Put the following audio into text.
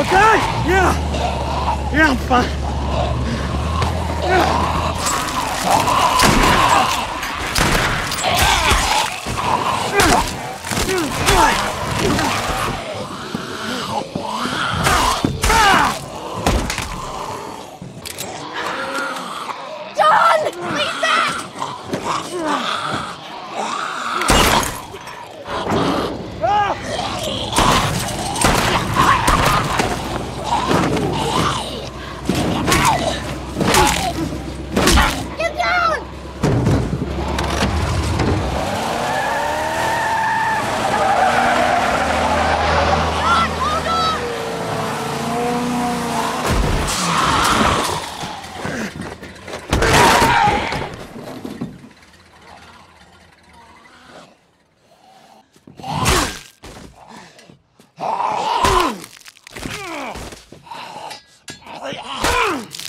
okay? Yeah. Yeah, I'm fine. Sorry. Ah!